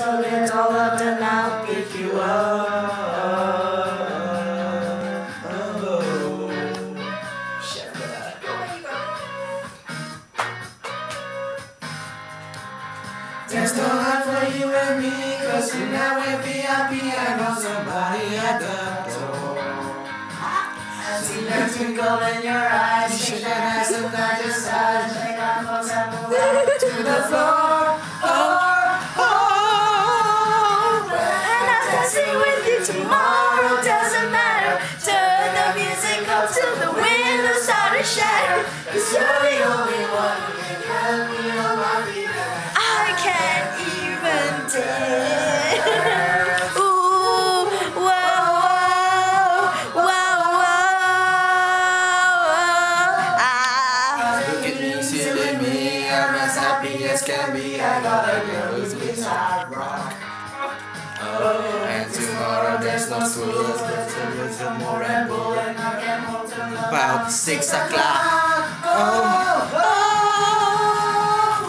so get all up and I'll pick you up. Oh. Chef There's no life for you and me, cause you now with VIP, I know somebody at the door. I see the twinkle in your eyes, shake that ass and I decide, shake our folks and move to the floor. tomorrow, doesn't matter. Turn the music up till the windows start to shatter. Cause you're the only one who can help me on my feet. I can't even dare. Ooh, whoa, whoa, whoa, whoa. Ah. Look at me, silly me, I'm as happy as can be. I got a girl who's guitar no school, there's a more Bull and I get home to about six o'clock. Oh, oh,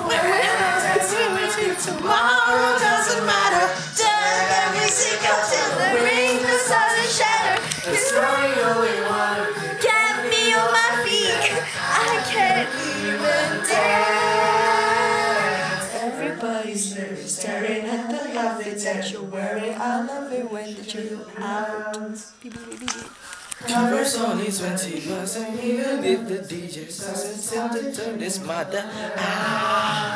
when I'm dancing with you tomorrow doesn't matter. Turn the music up till the windows start to shatter. It's one who can Get me on my feet. I can't even dance. Everybody's staring at the outfits that you're wearing. I love it when that you're out. Covers only 20 bucks and even if the DJ doesn't tell to turn this mother out.